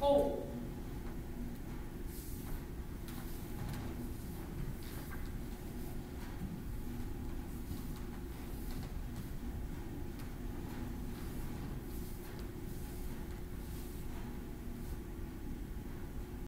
whole